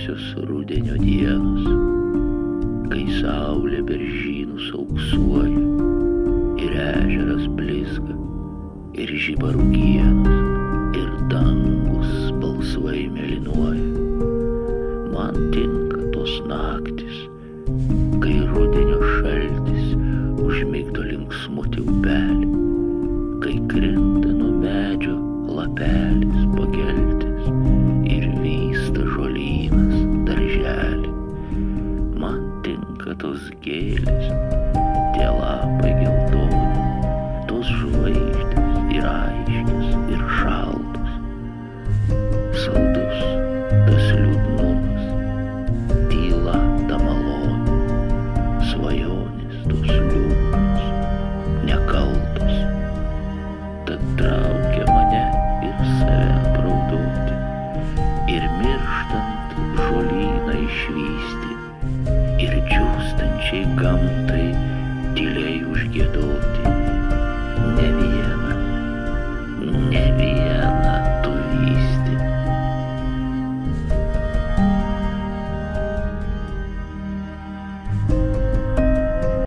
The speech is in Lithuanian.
gražiosios rudenio dienos, kai saulė beržynus auksuoja ir ežeras blizga ir žiba rūkienos ir dangus balsvai melinuoja. Man tinka tos naktis, kai rudenio šaltis užmigdo linksmutį upelį, kai krinta nuo medžio lapelis tos gėlės, tie lapai geltoni, tos žvaigždės ir aiškis ir šaltos. Saldus tas liūdnumas, tyla ta malonė, svajonės tos liūdnos, Come.